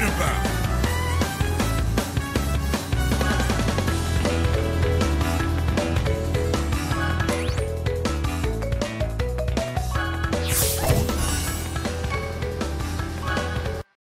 talking about.